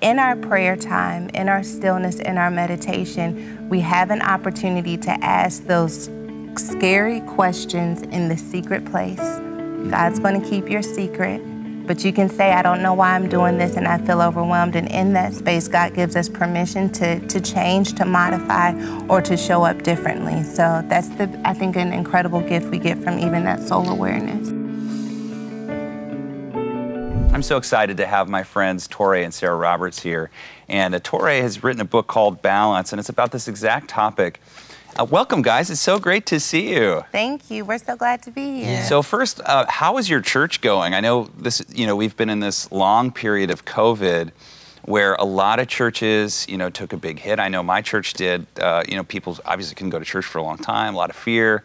in our prayer time, in our stillness, in our meditation, we have an opportunity to ask those scary questions in the secret place. God's mm-hmm. going to keep your secret. But you can say, I don't know why I'm doing this and I feel overwhelmed. And in that space, God gives us permission to, to change, to modify, or to show up differently. So that's the I think an incredible gift we get from even that soul awareness. I'm so excited to have my friends Touré and Sarah Roberts here. And uh, Touré has written a book called Balance, and it's about this exact topic. Uh, welcome, guys. It's so great to see you. Thank you. We're so glad to be here. So first, uh, how is your church going? I know this. You know, we've been in this long period of COVID, where a lot of churches, you know, took a big hit. I know my church did. Uh, you know, people obviously couldn't go to church for a long time. A lot of fear.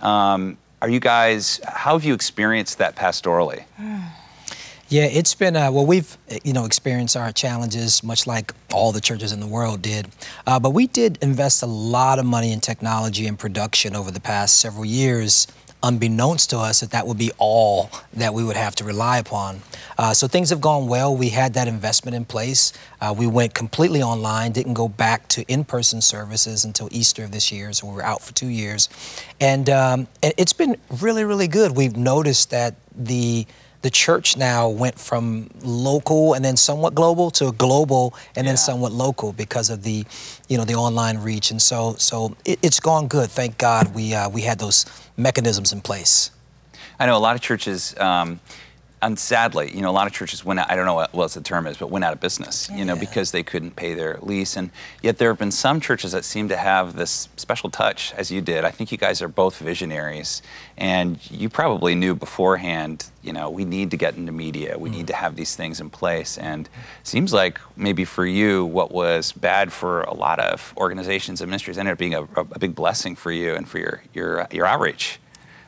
Um, are you guys? How have you experienced that pastorally? Yeah, it's been uh, well. We've you know experienced our challenges, much like all the churches in the world did. Uh, but we did invest a lot of money in technology and production over the past several years, unbeknownst to us that that would be all that we would have to rely upon. Uh, so things have gone well. We had that investment in place. Uh, we went completely online, didn't go back to in-person services until Easter of this year, so we were out for two years, and um, it's been really, really good. We've noticed that the the church now went from local and then somewhat global to global and yeah. then somewhat local because of the, you know, the online reach. And so, so it, has gone good. Thank God we uh, we had those mechanisms in place. I know a lot of churches. Um, and sadly, you know, a lot of churches went out, I don't know what else the term is, but went out of business, you know, because they couldn't pay their lease. And yet there have been some churches that seem to have this special touch, as you did. I think you guys are both visionaries, and you probably knew beforehand, you know, we need to get into media, we mm-hmm. need to have these things in place. And seems like maybe for you, what was bad for a lot of organizations and ministries ended up being a, a big blessing for you and for your, your, your outreach.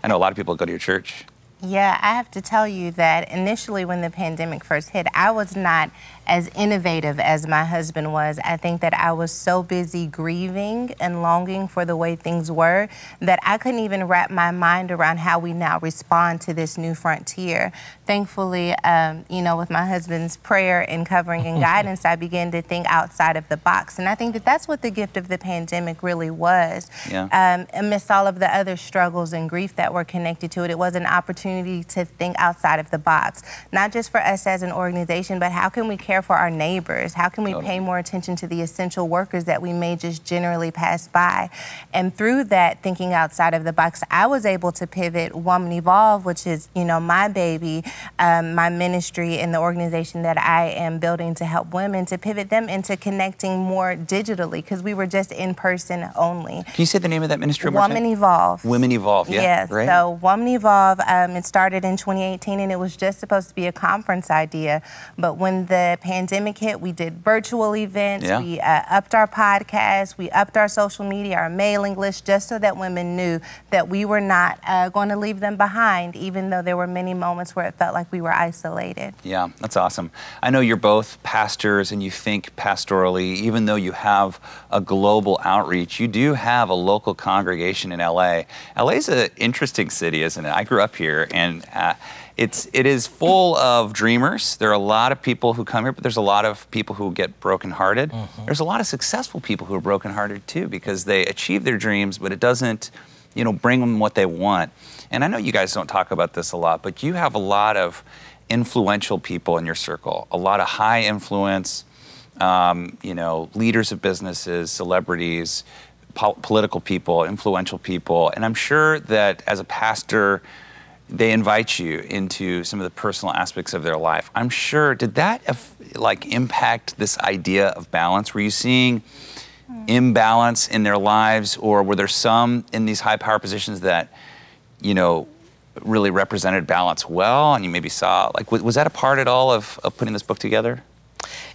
I know a lot of people go to your church. Yeah, I have to tell you that initially when the pandemic first hit, I was not as innovative as my husband was. I think that I was so busy grieving and longing for the way things were that I couldn't even wrap my mind around how we now respond to this new frontier. Thankfully, um, you know, with my husband's prayer and covering and guidance, I began to think outside of the box. And I think that that's what the gift of the pandemic really was. Yeah. Um, amidst all of the other struggles and grief that were connected to it, it was an opportunity to think outside of the box, not just for us as an organization, but how can we care care for our neighbors? How can we totally. pay more attention to the essential workers that we may just generally pass by? And through that thinking outside of the box, I was able to pivot Woman Evolve, which is, you know, my baby, um, my ministry and the organization that I am building to help women, to pivot them into connecting more digitally because we were just in person only. Can you say the name of that ministry? Woman Evolve. Women Evolve, yeah. Yes. Right. So Woman Evolve, um, it started in 2018 and it was just supposed to be a conference idea. But when the pandemic hit, we did virtual events, yeah. we uh, upped our podcast, we upped our social media, our mailing list, just so that women knew that we were not uh, going to leave them behind, even though there were many moments where it felt like we were isolated. Yeah, that's awesome. I know you're both pastors and you think pastorally, even though you have a global outreach, you do have a local congregation in LA. LA is an interesting city, isn't it? I grew up here and uh, it's it is full of dreamers. There are a lot of people who come here, but there's a lot of people who get brokenhearted. Mm-hmm. There's a lot of successful people who are brokenhearted too because they achieve their dreams, but it doesn't, you know, bring them what they want. And I know you guys don't talk about this a lot, but you have a lot of influential people in your circle, a lot of high influence, um, you know, leaders of businesses, celebrities, po- political people, influential people, and I'm sure that as a pastor they invite you into some of the personal aspects of their life. I'm sure, did that uh, like impact this idea of balance? Were you seeing hmm. imbalance in their lives, or were there some in these high power positions that, you know, really represented balance well, and you maybe saw like was that a part at all of, of putting this book together?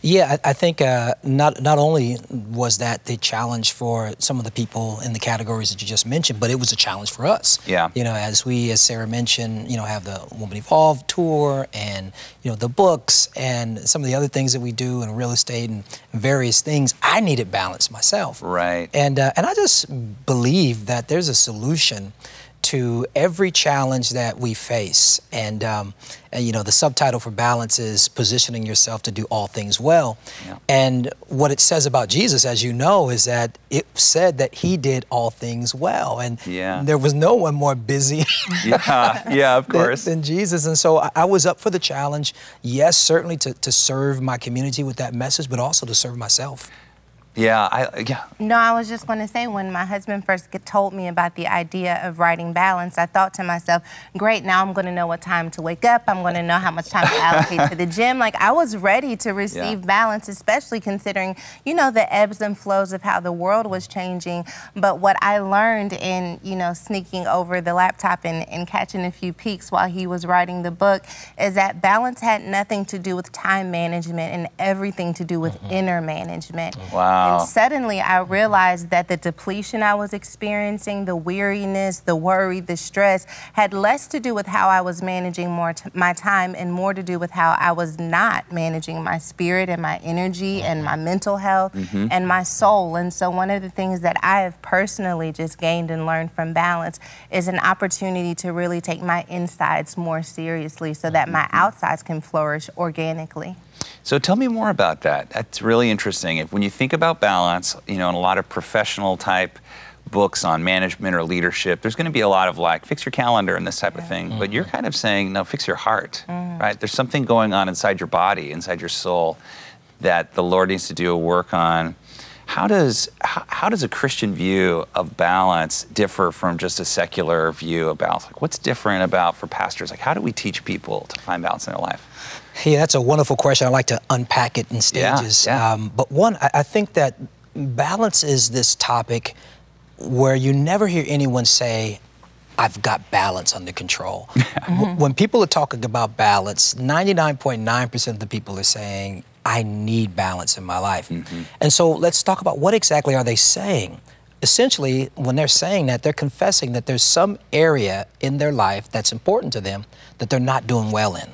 Yeah, I, I think uh, not not only was that the challenge for some of the people in the categories that you just mentioned, but it was a challenge for us. Yeah. You know, as we, as Sarah mentioned, you know, have the Woman Evolve tour and you know the books and some of the other things that we do in real estate and various things. I needed balance myself. Right. And uh, and I just believe that there's a solution to every challenge that we face. And, um, and, you know, the subtitle for balance is positioning yourself to do all things well. Yeah. And what it says about Jesus, as you know, is that it said that he did all things well. And Yeah. there was no one more busy Yeah, yeah, of than, course. than Jesus. And so I, I was up for the challenge. Yes, certainly to, to serve my community with that message, but also to serve myself. Yeah, I uh, yeah. No, I was just going to say when my husband first get, told me about the idea of writing balance, I thought to myself, great, now I'm going to know what time to wake up. I'm going to know how much time to allocate to the gym. Like I was ready to receive Yeah. balance, especially considering, you know, the ebbs and flows of how the world was changing. But what I learned in, you know, sneaking over the laptop and, and catching a few peeks while he was writing the book is that balance had nothing to do with time management and everything to do with mm-hmm. inner management. Wow. And suddenly I realized that the depletion I was experiencing, the weariness, the worry, the stress, had less to do with how I was managing more t- my time and more to do with how I was not managing my spirit and my energy and mm-hmm. my mental health mm-hmm. and my soul. And so, one of the things that I have personally just gained and learned from balance is an opportunity to really take my insides more seriously so that my mm-hmm. outsides can flourish organically. So tell me more about that. That's really interesting. If when you think about balance, you know, in a lot of professional type books on management or leadership, there's going to be a lot of like fix your calendar and this type of thing. But mm-hmm. you're kind of saying no, fix your heart, mm-hmm. right? There's something going on inside your body, inside your soul, that the Lord needs to do a work on. How does how, how does a Christian view of balance differ from just a secular view of balance? Like, what's different about for pastors? Like, how do we teach people to find balance in their life? Hey, that's a wonderful question. I like to unpack it in stages. yeah. Um, but one, I, I think that balance is this topic where you never hear anyone say, I've got balance under control. W- When people are talking about balance, 99.9% of the people are saying, I need balance in my life. And so let's talk about what exactly are they saying? Essentially, when they're saying that, they're confessing that there's some area in their life that's important to them that they're not doing well in.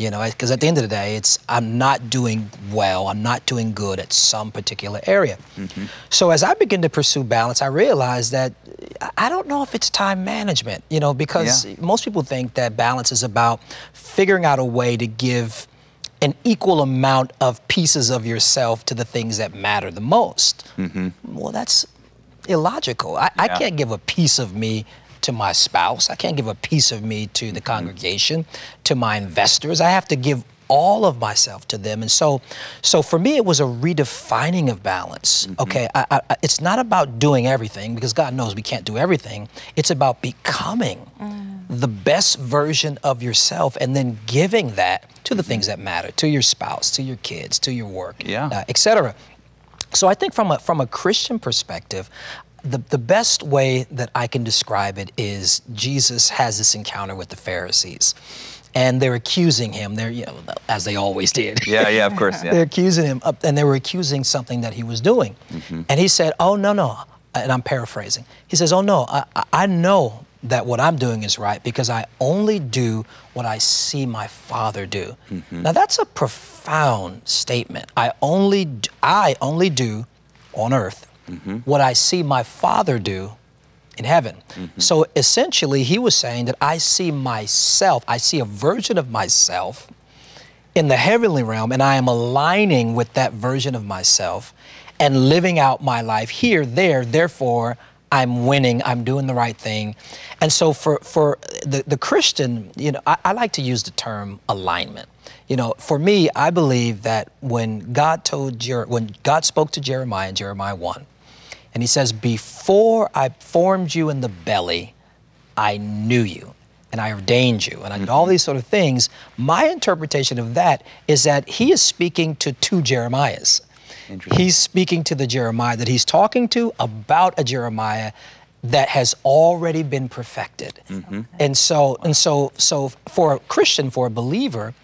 You know, because at the end of the day, it's I'm not doing well, I'm not doing good at some particular area. Mm-hmm. So as I begin to pursue balance, I realized that I- don't know if it's time management, you know, because Yeah. most people think that balance is about figuring out a way to give an equal amount of pieces of yourself to the things that matter the most. Mm-hmm. Well, that's illogical. I, I can't give a piece of me to my spouse. I can't give a piece of me to the mm-hmm. congregation, to my investors. I have to give all of myself to them. And so, so for me, it was a redefining of balance. Mm-hmm. Okay, I, I, it's not about doing everything because God knows we can't do everything. It's about becoming mm. the best version of yourself and then giving that to the mm-hmm. things that matter, to your spouse, to your kids, to your work, Yeah. uh, et cetera. So I think from a from a Christian perspective, the, the best way that I can describe it is Jesus has this encounter with the Pharisees. And they're accusing him. They're, you know, as they always did. Yeah, yeah, of course. They're accusing him, and they were accusing something that he was doing. Mm-hmm. And he said, "Oh no, no," and I'm paraphrasing. He says, "Oh no, I, I- I know that what I'm doing is right because I only do what I see my Father do." Mm-hmm. Now that's a profound statement. I only, I only do on earth Mm-hmm. what I see my Father do in heaven. Mm-hmm. So essentially, he was saying that I see myself, I see a version of myself in the heavenly realm, and I am aligning with that version of myself and living out my life here, there. Therefore, I'm winning. I'm doing the right thing. And so, for for the the Christian, you know, I, I like to use the term alignment. You know, for me, I believe that when God told Jer- when God spoke to Jeremiah in Jeremiah one, and He says, "Before I formed you in the belly, I knew you and I ordained you and I did all these sort of things. My interpretation of that is that he is speaking to two Jeremiahs. He's speaking to the Jeremiah that he's talking to about a Jeremiah that has already been perfected. Mm-hmm. And so and so so for a Christian, for a believer,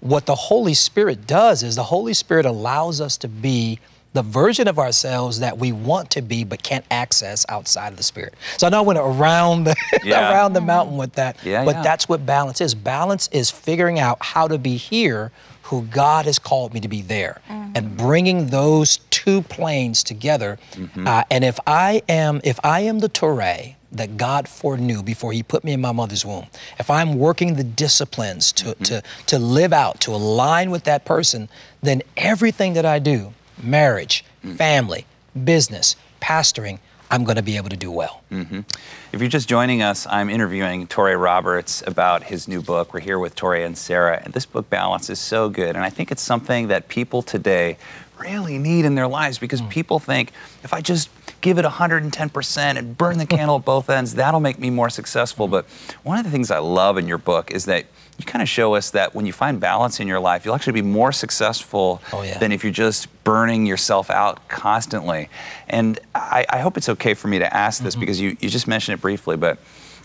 what the Holy Spirit does is the Holy Spirit allows us to be the version of ourselves that we want to be but can't access outside of the spirit. So I know I went around the Yeah. around the mountain with that, Yeah, but yeah. that's what balance is. Balance is figuring out how to be here who God has called me to be there and bringing those two planes together. Mm-hmm. Uh, and if I am if I am the Touré, that God foreknew before He put me in my mother's womb, if I'm working the disciplines to, mm-hmm. to, to live out, to align with that person, then everything that I do, marriage, mm-hmm. family, business, pastoring, I'm going to be able to do well. Mm-hmm. If you're just joining us, I'm interviewing Touré Roberts about his new book. We're here with Touré and Sarah, and this book, Balance, is so good. And I think it's something that people today really need in their lives because mm. people think if I just give it 110% and burn the candle at both ends, that'll make me more successful. But one of the things I love in your book is that you kind of show us that when you find balance in your life, you'll actually be more successful oh, yeah. than if you're just burning yourself out constantly. And I, I hope it's okay for me to ask this mm-hmm. because you, you just mentioned it briefly, but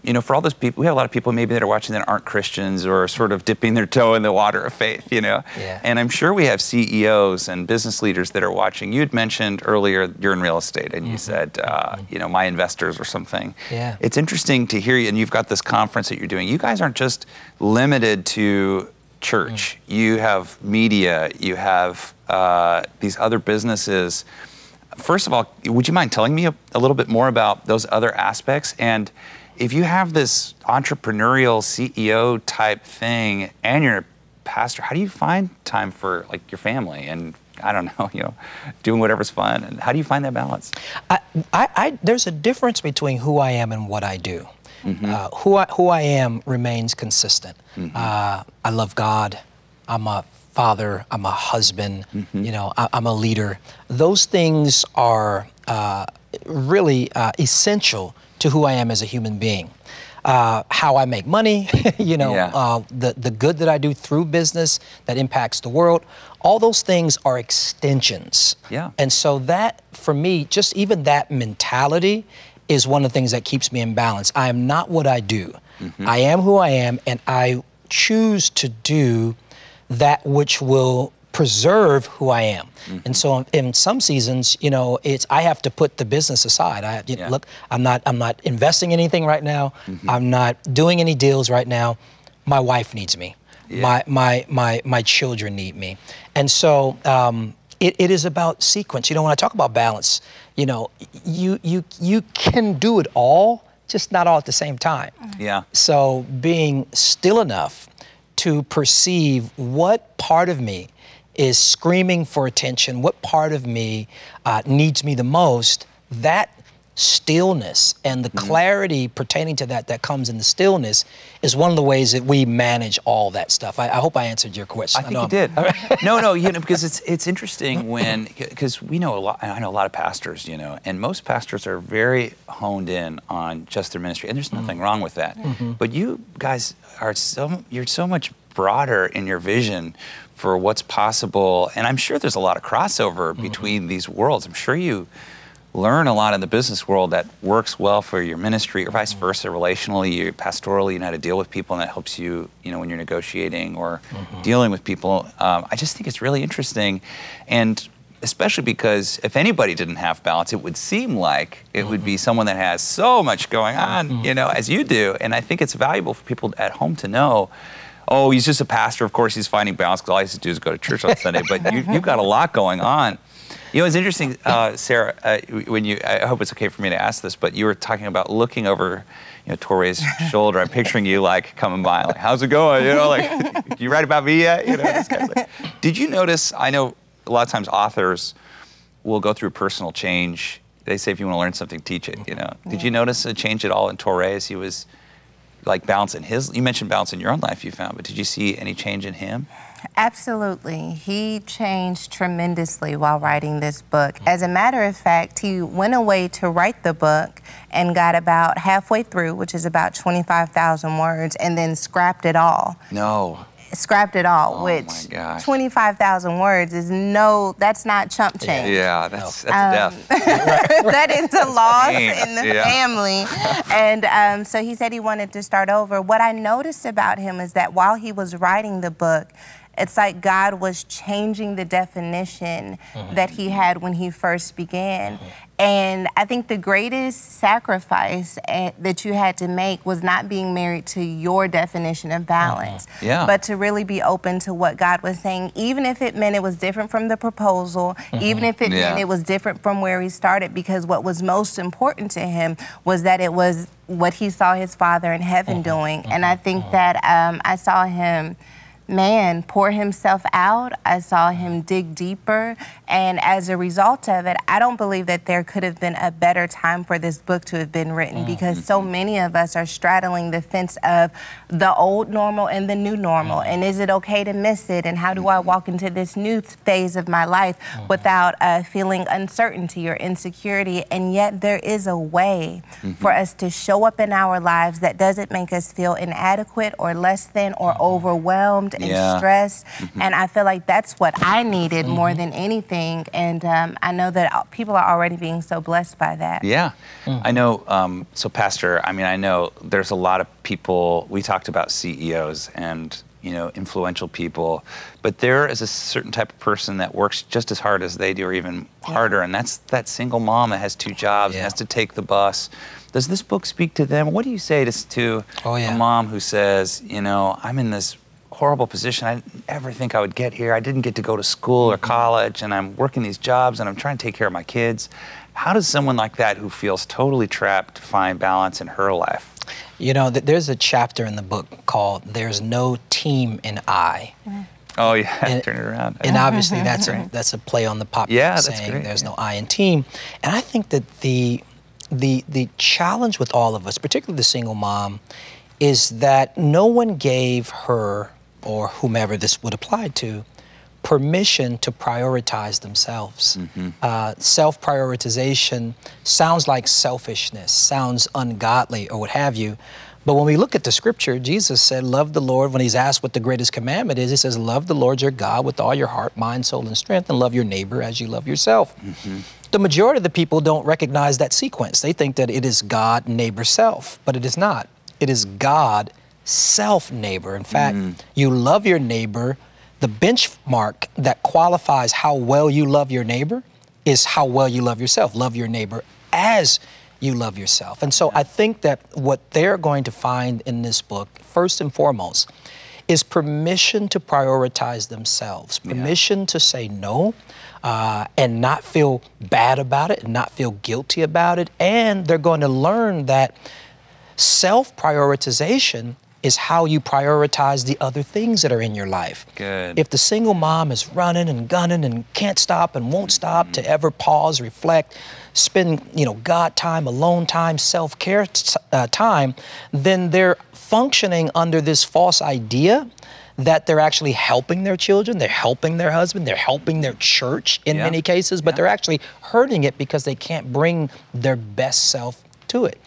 you know, for all those people, we have a lot of people maybe that are watching that aren't Christians or sort of dipping their toe in the water of faith, you know. Yeah. And I'm sure we have CEOs and business leaders that are watching. You had mentioned earlier you're in real estate, and mm-hmm. you said, uh, mm-hmm. you know, my investors or something. Yeah. It's interesting to hear you, and you've got this conference that you're doing. You guys aren't just limited to church. Mm. You have media. You have uh, these other businesses. First of all, would you mind telling me a, a little bit more about those other aspects and? If you have this entrepreneurial CEO type thing and you're a pastor, how do you find time for like your family and I don't know, you know, doing whatever's fun? And how do you find that balance? I, I, I, there's a difference between who I am and what I do. Mm-hmm. Uh, who, I, who I am remains consistent. Mm-hmm. Uh, I love God. I'm a father. I'm a husband. Mm-hmm. You know, I, am a leader. Those things are uh, really uh, essential to who I am as a human being. Uh, how I make money, you know, yeah. uh, the, the good that I do through business that impacts the world, all those things are extensions. Yeah. And so that, for me, just even that mentality is one of the things that keeps me in balance. I am not what I do. Mm-hmm. I am who I am, and I choose to do that which will preserve who I am. Mm-hmm. And so in some seasons, you know, it's I have to put the business aside. I you know, yeah. look, I'm not I'm not investing anything right now. Mm-hmm. I'm not doing any deals right now. My wife needs me. Yeah. My my my my children need me. And so um, it, it is about sequence. You know, when I talk about balance, you know, you you you can do it all, just not all at the same time. Yeah. So being still enough to perceive what part of me is screaming for attention, what part of me uh, needs me the most, that stillness and the mm-hmm. clarity pertaining to that that comes in the stillness is one of the ways that we manage all that stuff. I, I hope I answered your question. I think I you did. no, no, you know, because it's it's interesting when because we know a lot. I know a lot of pastors, you know, and most pastors are very honed in on just their ministry, and there's nothing mm-hmm. wrong with that. Mm-hmm. But you guys are so you're so much broader in your vision for what's possible. And I'm sure there's a lot of crossover mm-hmm. between these worlds. I'm sure you learn a lot in the business world that works well for your ministry or vice mm-hmm. versa relationally you pastorally you know how to deal with people and that helps you you know when you're negotiating or mm-hmm. dealing with people um, i just think it's really interesting and especially because if anybody didn't have balance it would seem like it mm-hmm. would be mm-hmm. someone that has so much going on mm-hmm. you know as you do and i think it's valuable for people at home to know oh, he's just a pastor. Of course, he's finding balance because all he has to do is go to church on Sunday. But you, have got a lot going on. You know, it's interesting, uh, Sarah. Uh, when you, I hope it's okay for me to ask this, but you were talking about looking over, you know, Touré's shoulder. I'm picturing you like coming by, like, "How's it going?" You know, like, "You write about me yet?" You know, kind of Did you notice? I know a lot of times authors will go through personal change. They say if you want to learn something, teach it. You know, did you notice a change at all in Touré as he was? Like balance in his you mentioned balance in your own life you found but did you see any change in him Absolutely. He changed tremendously while writing this book. As a matter of fact, he went away to write the book and got about halfway through, which is about 25,000 words, and then scrapped it all. No scrapped it all, oh which 25,000 words is no, that's not chump change. Yeah, that's, that's um, death. that is a loss in the yeah. family. And um, so he said he wanted to start over. What I noticed about him is that while he was writing the book, it's like God was changing the definition mm-hmm. that He had when He first began. Mm-hmm. And I think the greatest sacrifice eh, that you had to make was not being married to your definition of balance, uh-huh. yeah. but to really be open to what God was saying, even if it meant it was different from the proposal, mm-hmm. even if it yeah. meant it was different from where he started, because what was most important to him was that it was what he saw his Father in heaven mm-hmm. doing. And I think mm-hmm. that um, I saw him man pour himself out. I saw him dig deeper. And as a result of it, I don't believe that there could have been a better time for this book to have been written mm-hmm. because so many of us are straddling the fence of the old normal and the new normal. And is it okay to miss it? And how do I walk into this new phase of my life without uh, feeling uncertainty or insecurity? And yet, there is a way mm-hmm. for us to show up in our lives that doesn't make us feel inadequate or less than or mm-hmm. overwhelmed and yeah. stressed. Mm-hmm. And I feel like that's what I needed mm-hmm. more than anything. And um, I know that people are already being so blessed by that. Yeah. Mm. I know. Um, so, Pastor, I mean, I know there's a lot of people, we talked about CEOs and you know, influential people, but there is a certain type of person that works just as hard as they do, or even harder, and that's that single mom that has two jobs yeah. and has to take the bus. Does this book speak to them? What do you say to, to oh, yeah. a mom who says, you know, I'm in this horrible position. I didn't ever think I would get here. I didn't get to go to school or mm-hmm. college, and I'm working these jobs and I'm trying to take care of my kids. How does someone like that who feels totally trapped find balance in her life? You know, there's a chapter in the book called There's No Team in I. Mm-hmm. Oh yeah, and, turn it around. And obviously that's a that's a play on the popular yeah, saying great, there's no I in team. And I think that the the the challenge with all of us, particularly the single mom, is that no one gave her or whomever this would apply to permission to prioritize themselves. Mm-hmm. Uh, Self prioritization sounds like selfishness, sounds ungodly, or what have you. But when we look at the scripture, Jesus said, Love the Lord. When he's asked what the greatest commandment is, he says, Love the Lord your God with all your heart, mind, soul, and strength, and love your neighbor as you love yourself. Mm-hmm. The majority of the people don't recognize that sequence. They think that it is God, neighbor, self, but it is not. It is God, self neighbor. In fact, mm. you love your neighbor. The benchmark that qualifies how well you love your neighbor is how well you love yourself. Love your neighbor as you love yourself. And so I think that what they're going to find in this book, first and foremost, is permission to prioritize themselves, permission yeah. to say no. Uh, and not feel bad about it and not feel guilty about it. And they're going to learn that self prioritization is how you prioritize the other things that are in your life. Good. If the single mom is running and gunning and can't stop and won't stop mm-hmm. to ever pause, reflect, spend, you know, God time, alone time, self-care t- uh, time, then they're functioning under this false idea that they're actually helping their children, they're helping their husband, they're helping their church in yeah. many cases, but yeah. they're actually hurting it because they can't bring their best self to it.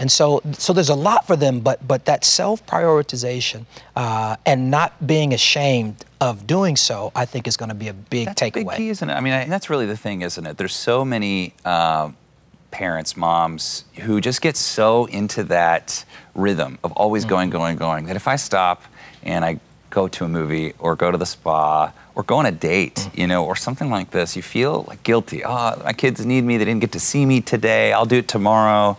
And so, so there's a lot for them, but but that self prioritization uh, and not being ashamed of doing so, I think is going to be a big that's takeaway. A big key, isn't it? I mean, I, that's really the thing, isn't it? There's so many. Uh, parents, moms who just get so into that rhythm of always mm-hmm. going, going, going that if I stop and I go to a movie or go to the spa or go on a date, mm-hmm. you know, or something like this, you feel like guilty. Oh, my kids need me. They didn't get to see me today. I'll do it tomorrow.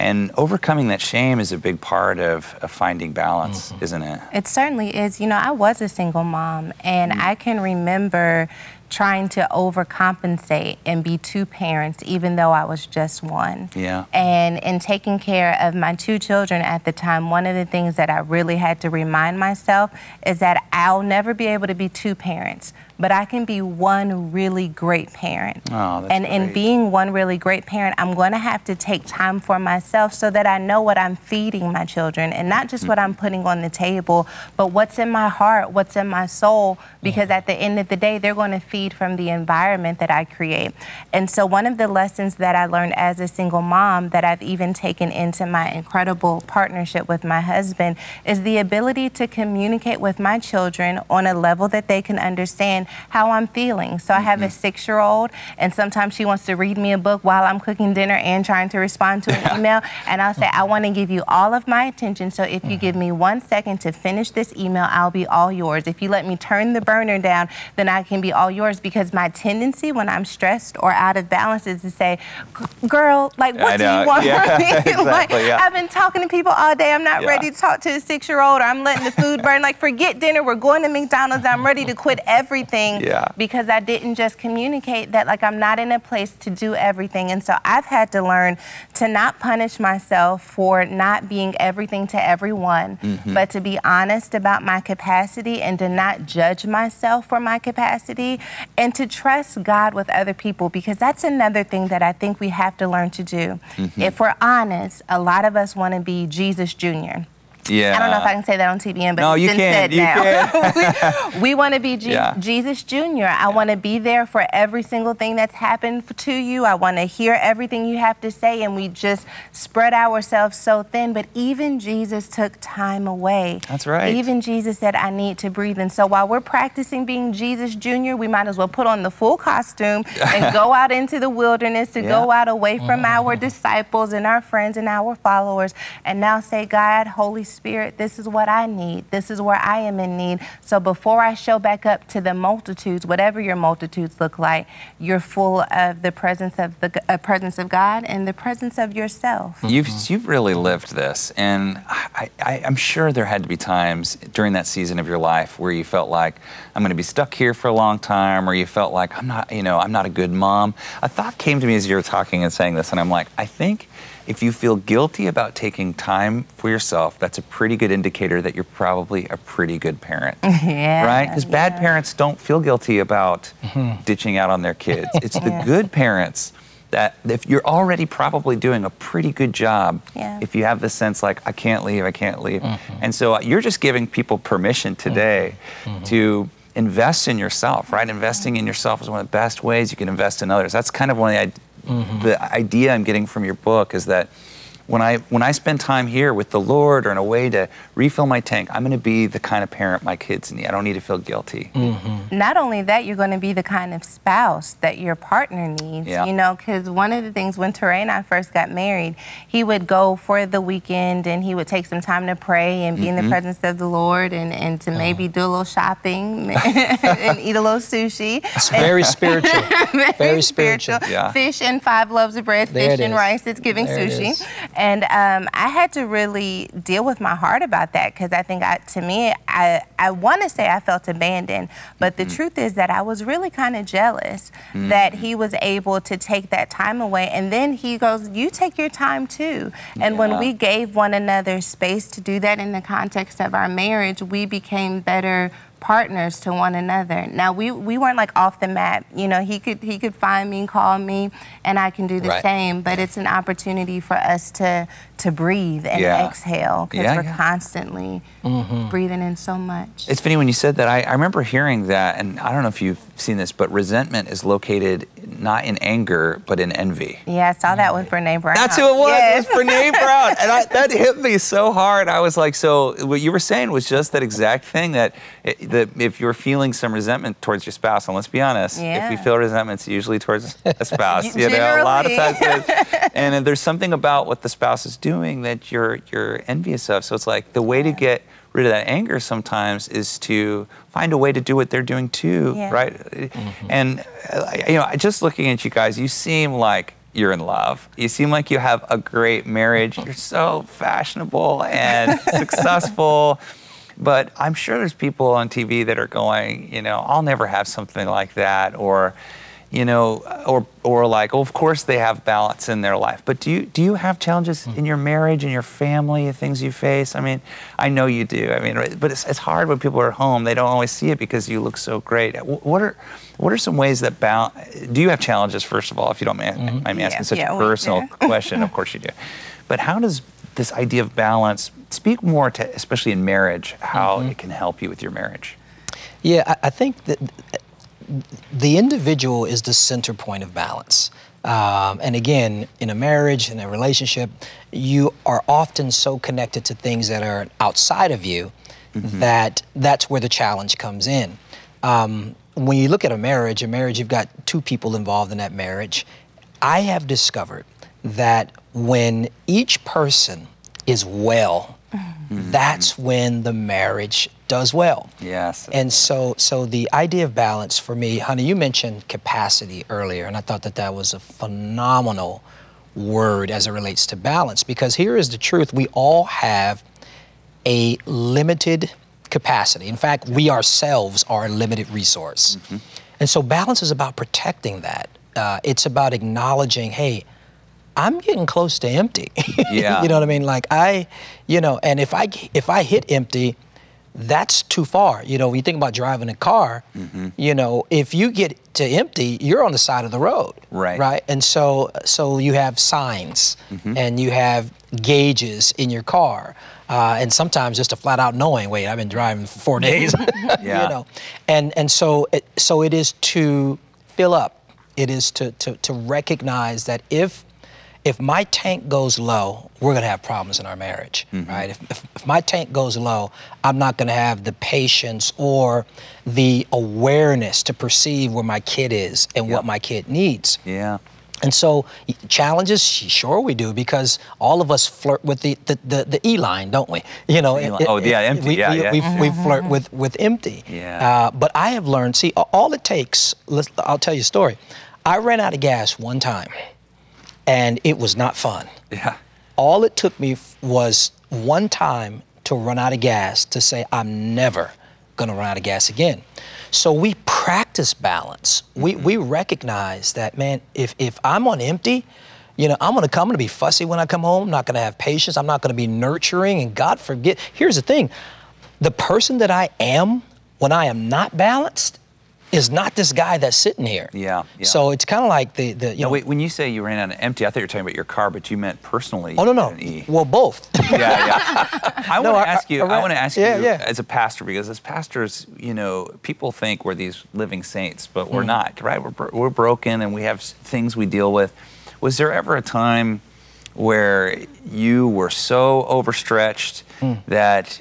And overcoming that shame is a big part of, of finding balance, mm-hmm. isn't it? It certainly is. You know, I was a single mom, and mm-hmm. I can remember trying to overcompensate and be two parents, even though I was just one. Yeah. And in taking care of my two children at the time, one of the things that I really had to remind myself is that I'll never be able to be two parents but I can be one really great parent. Oh, and great. in being one really great parent, I'm going to have to take time for myself so that I know what I'm feeding my children and not just mm-hmm. what I'm putting on the table, but what's in my heart, what's in my soul, because mm-hmm. at the end of the day, they're going to feed from the environment that I create. And so, one of the lessons that I learned as a single mom that I've even taken into my incredible partnership with my husband is the ability to communicate with my children on a level that they can understand how I'm feeling. So I have a mm-hmm. six year old, and sometimes she wants to read me a book while I'm cooking dinner and trying to respond to an email. And I'll say, I mm-hmm. want to give you all of my attention. So if you give mm-hmm. me one second to finish this email, I'll be all yours. If you let me turn the burner down, then I can be all yours because my tendency when I'm stressed or out of balance is to say, girl, like, what do you want Yeah, from me? exactly, like, yeah. I've been talking to people all day. I'm not Yeah. ready to talk to a six year old or I'm letting the food burn. Like, forget dinner. We're going to McDonald's. I'm ready to quit everything Yeah. because I didn't just communicate that, like, I'm not in a place to do everything. And so I've had to learn to not punish myself for not being everything to everyone, Mm-hmm. but to be honest about my capacity and to not judge myself for my capacity and to trust God with other people because that's another thing that I think we have to learn to do. Mm-hmm. If we're honest, a lot of us want to be Jesus Jr. Yeah. I don't know if I can say that on TBN, but No, it's you been can. said You now. we, we want to be Je- Yeah. Jesus Jr. I want to be there for every single thing that's happened to you. I want to hear everything you have to say, and we just spread ourselves so thin. But even Jesus took time away. That's right. Even Jesus said, I need to breathe. And so while we're practicing being Jesus Jr., we might as well put on the full costume and go out into the wilderness to go out away from mm-hmm. our disciples and our friends and our followers and now say, God, Holy Spirit, this is what I need. This is where I am in need. So before I show back up to the multitudes, whatever your multitudes look like, you're full of the presence of the uh, presence of God and the presence of yourself. You've you've really lived this, and I, I, I'm sure there had to be times during that season of your life where you felt like I'm going to be stuck here for a long time, or you felt like I'm not, you know, I'm not a good mom. A thought came to me as you were talking and saying this, and I'm like, I think if you feel guilty about taking time for yourself, that's a pretty good indicator that you're probably a pretty good parent. Yeah. right? Because bad parents don't feel guilty about mm-hmm. ditching out on their kids. It's the good parents that if you're already probably doing a pretty good job, Yeah. if you have the sense like I can't leave, I can't leave, mm-hmm. and so uh, you're just giving people permission mm-hmm. today to invest in yourself, right? Investing in yourself is one of the best ways you can invest in others. That's kind of one of the, i- the idea I'm getting from your book is that when I when I spend time here with the Lord or in a way to refill my tank, I'm going to be the kind of parent my kids need. I don't need to feel guilty. not only that, you're going to be the kind of spouse that your partner needs. Yeah. You know, because one of the things when Touré and I first got married, he would go for the weekend and he would take some time to pray and be in the Mm-hmm. presence of the Lord and, and to maybe Uh-huh. do a little shopping and eat a little sushi. It's very spiritual. Very spiritual. Yeah. Fish and five loaves of bread, There fish and is. rice. It's giving There sushi. is. And um, I had to really deal with my heart about that because I think I, to me, I, I want to say I felt abandoned, but Mm-hmm. the truth is that I was really kind of jealous that he was able to take that time away. And then he goes, You take your time too. And when we gave one another space to do that in the context of our marriage, we became better partners to one another. Now we we weren't like off the map. You know, he could he could find me and call me and I can do the Right. same, but it's an opportunity for us to to breathe and Yeah. exhale because Yeah, we're yeah. constantly mm-hmm. breathing in so much. It's funny when you said that. I, I remember hearing that, and I don't know if you've seen this, but resentment is located not in anger, but in envy. yeah, I saw that with Brene Brown. That's who it was. Yes. It was Brene Brown, and I, that hit me so hard. I was like, so what you were saying was just that exact thing that that if you're feeling some resentment towards your spouse, and let's be honest, if we feel resentment, it's usually towards a spouse. you know, a lot of times, and there's something about what the spouse is doing that you're you're envious of. So it's like the way to get rid of that anger sometimes is to find a way to do what they're doing too, Yeah. right? And uh, you know, just looking at you guys, you seem like you're in love. You seem like you have a great marriage. You're so fashionable and successful. But I'm sure there's people on TV that are going, you know, I'll never have something like that, or, you know, or or like, oh, of course they have balance in their life. But do you do you have challenges mm-hmm. in your marriage, in your family, things you face? I mean, I know you do. I mean, right, but it's, it's hard when people are home. They don't always see it because you look so great. What are what are some ways that balance? Do you have challenges first of all, if you don't mind, mm-hmm. mind me asking Yeah, such yeah, a personal question? Of course you do. But how does this idea of balance speak more to, especially in marriage, how mm-hmm. it can help you with your marriage? Yeah, I, I think that the individual is the center point of balance. Um, and again, in a marriage, in a relationship, you are often so connected to things that are outside of you that that's where the challenge comes in. Um, when you look at a marriage, a marriage, you've got two people involved in that marriage. I have discovered that when each person is well, mm-hmm. that's when the marriage does well. Yes. And so, so the idea of balance for me, honey, you mentioned capacity earlier, and I thought that that was a phenomenal word as it relates to balance because here is the truth: we all have a limited capacity. In fact, we ourselves are a limited resource. Mm-hmm. And so balance is about protecting that. Uh, it's about acknowledging, hey, I'm getting close to empty. Yeah. you know what I mean? Like I, you know, and if I if I hit empty, that's too far. You know, when you think about driving a car, mm-hmm. you know, if you get to empty, you're on the side of the road. Right. Right. And so so you have signs mm-hmm. and you have gauges in your car. Uh, and sometimes just a flat out knowing, wait, I've been driving for four days. yeah. You know. And and so it, so it is to fill up. It is to, to, to recognize that if if my tank goes low, we're going to have problems in our marriage, mm-hmm. right? If, if, if, my tank goes low, I'm not going to have the patience or the awareness to perceive where my kid is and yep. what my kid needs. Yeah. And so challenges, sure we do, because all of us flirt with the the, the, the E line, don't we? You know. It, oh yeah, empty. We, yeah, we, yeah. We, we, flirt with with empty. Yeah. Uh, but I have learned. See, all it takes. I'll tell you a story. I ran out of gas one time and it was not fun. Yeah. All it took me was one time to run out of gas to say, I'm never gonna run out of gas again. So we practice balance. Mm-hmm. We, we recognize that, man, if, if I'm on empty, you know, I'm gonna come, I'm gonna be fussy when I come home, I'm not gonna have patience, I'm not gonna be nurturing, and God forget. Here's the thing the person that I am when I am not balanced is not this guy that's sitting here. Yeah. yeah. So it's kind of like the the. You no, know, wait. When you say you ran out of empty, I thought you were talking about your car, but you meant personally. Oh no no. Well, both. yeah yeah. I no, want to ask you. I, I want to ask yeah, you yeah. as a pastor because as pastors, you know, people think we're these living saints, but we're mm. not. Right? We're we're broken and we have things we deal with. Was there ever a time? where you were so overstretched mm. that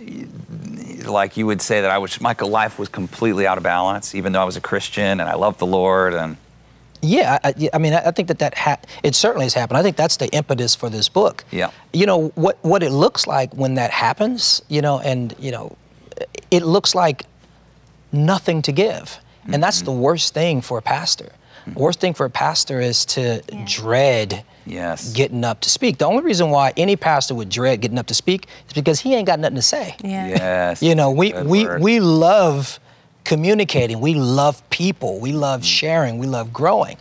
like you would say that I was my life was completely out of balance, even though I was a Christian and I loved the Lord and. Yeah, I, I mean, I think that that ha- it certainly has happened. I think that's the impetus for this book. Yeah. You know what what it looks like when that happens. You know, and you know, it looks like nothing to give, mm-hmm. and that's mm-hmm. the worst thing for a pastor. Mm-hmm. Worst thing for a pastor is to yeah. dread yes. getting up to speak. The only reason why any pastor would dread getting up to speak is because he ain't got nothing to say. Yeah. Yes. You know, we we word. we love communicating. We love people. We love sharing. We love growing.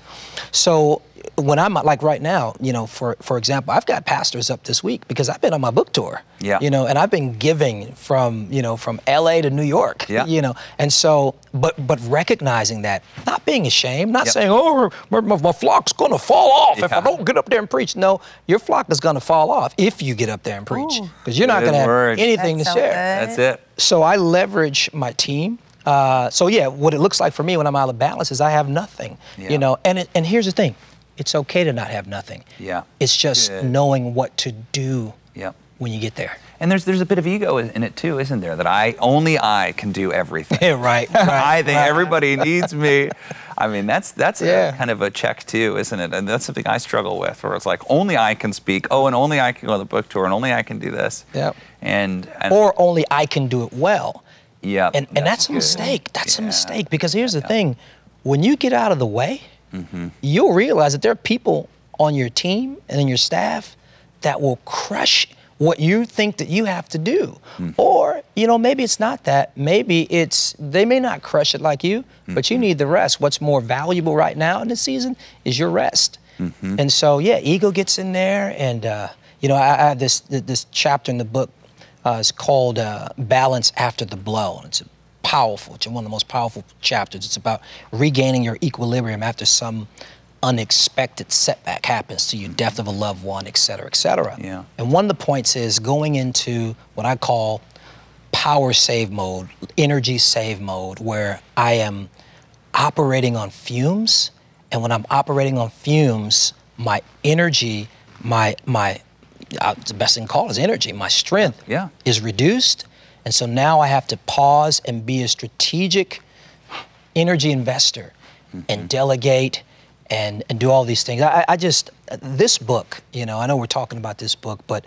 So when I'm like right now, you know, for for example, I've got pastors up this week because I've been on my book tour. Yeah. You know, and I've been giving from you know from L.A. to New York. Yeah. You know, and so but but recognizing that, not being ashamed, not yep. saying oh my, my, flock's going to fall off yeah. if I don't get up there and preach. No, your flock is going to fall off if you get up there and preach because you're not going to have anything That's to so share. Good. That's it. So I leverage my team. Uh, so yeah, what it looks like for me when I'm out of balance is I have nothing, yeah. you know. And it, and here's the thing, it's okay to not have nothing. Yeah. It's just Good. knowing what to do yep. when you get there. And there's there's a bit of ego in it too, isn't there? That I only I can do everything. yeah, right, right. I think right. everybody needs me. I mean, that's that's yeah. kind of a check too, isn't it? And that's something I struggle with, where it's like only I can speak. Oh, and only I can go on the book tour, and only I can do this. Yep. And, and or only I can do it well. Yeah. And and that's, a mistake. That's yeah. a mistake because here's the thing, when you get out of the way, mm-hmm. you'll realize that there are people on your team and in your staff that will crush what you think that you have to do. Mm. Or, you know, maybe it's not that. Maybe it's they may not crush it like you, mm-hmm. but you mm-hmm. need the rest. What's more valuable right now in the season is your rest. Mm-hmm. And so, yeah, ego gets in there, and uh, you know, I, I, have this this chapter in the book. Uh, it's called uh, "Balance After the Blow." It's powerful. It's one of the most powerful chapters. It's about regaining your equilibrium after some unexpected setback happens to you, death of a loved one, et cetera, et cetera. Yeah. And one of the points is going into what I call power save mode, energy save mode, where I am operating on fumes. And when I'm operating on fumes, my energy, my, my, uh, the best thing to call is energy, my strength yeah. is reduced. And so now I have to pause and be a strategic energy investor and delegate and, and do all these things. I, I just, this book, you know, I know we're talking about this book, but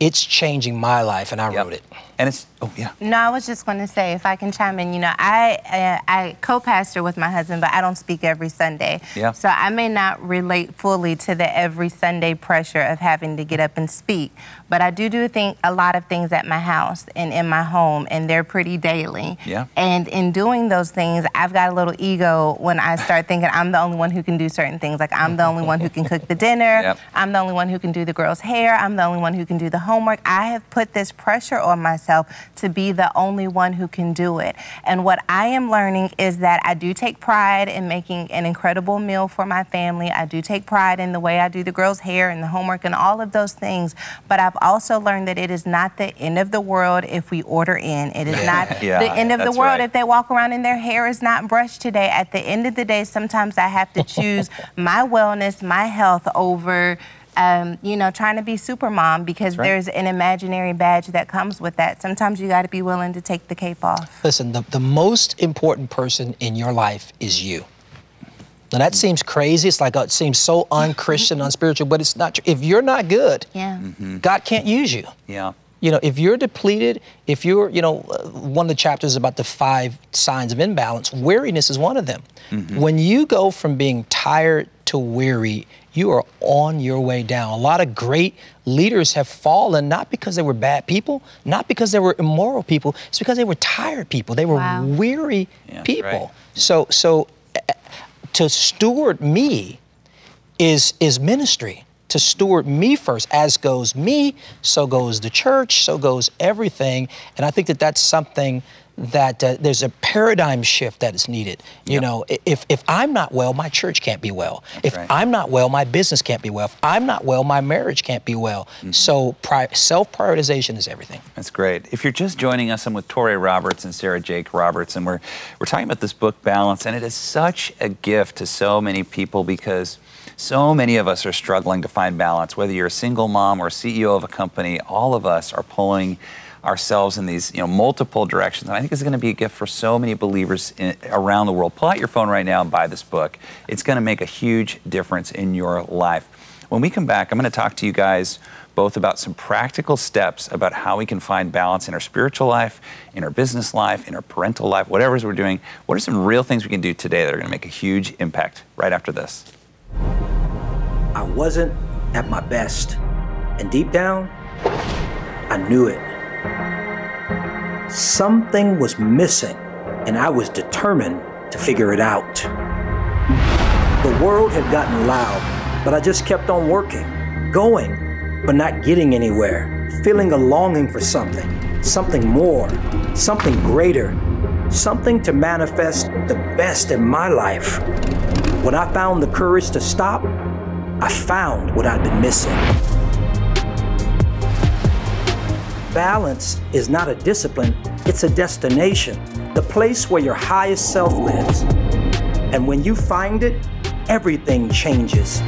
it's changing my life, and I Yep. wrote it. And it's oh yeah. No, I was just going to say, if I can chime in, you know, I uh, I co-pastor with my husband, but I don't speak every Sunday. Yeah. So I may not relate fully to the every Sunday pressure of having to get up and speak, but I do do think a lot of things at my house and in my home, and they're pretty daily. Yeah. And in doing those things, I've got a little ego when I start thinking I'm the only one who can do certain things. Like I'm the only one who can cook the dinner. Yep. I'm the only one who can do the girls' hair. I'm the only one who can do the homework. I have put this pressure on myself to be the only one who can do it. And what I am learning is that I do take pride in making an incredible meal for my family. I do take pride in the way I do the girls' hair and the homework and all of those things. But I've also learned that it is not the end of the world if we order in. It is not Yeah, the end of the world right. if they walk around and their hair is not brushed today. At the end of the day, sometimes I have to choose my wellness, my health over. Um, you know, trying to be super mom because right. there's an imaginary badge that comes with that. Sometimes you got to be willing to take the cape off. Listen, the, the most important person in your life is you. Now that seems crazy. It's like uh, it seems so unchristian, unspiritual, but it's not true. If you're not good, Yeah. Mm-hmm. God can't use you. Yeah. You know, if you're depleted, if you're, you know, uh, one of the chapters is about the five signs of imbalance, weariness is one of them. When you go from being tired to weary, you are on your way down. A lot of great leaders have fallen not because they were bad people, not because they were immoral people, it's because they were tired people. They were Wow. weary Yeah, people. right. So, so to steward me is is ministry. To steward me first. As goes me so goes the church so goes everything. And i think that that's something that uh, there's a paradigm shift that is needed you Yep. know if if i'm not well my church can't be well if right. i'm not well my business can't be well if i'm not well my marriage can't be well Mm-hmm. so pri- self-prioritization is everything That's great. If you're just joining us, I'm with Touré Roberts and Sarah Jake Roberts, and we're we're talking about this book Balance, and it is such a gift to so many people because so many of us are struggling to find balance. Whether you're a single mom or CEO of a company, all of us are pulling ourselves in these you know multiple directions. And I think it's going to be a gift for so many believers in, around the world. Pull out your phone right now and buy this book. It's going to make a huge difference in your life. When we come back, I'm going to talk to you guys both about some practical steps about how we can find balance in our spiritual life, in our business life, in our parental life, whatever it is we're doing. What are some real things we can do today that are going to make a huge impact right after this? I wasn't at my best. And deep down, I knew it. Something was missing, and I was determined to figure it out. The world had gotten loud, but I just kept on working, going, but not getting anywhere, feeling a longing for something, something more, something greater, something to manifest the best in my life. When I found the courage to stop, I found what I'd been missing. Balance is not a discipline, it's a destination, the place where your highest self lives. And when you find it, everything changes.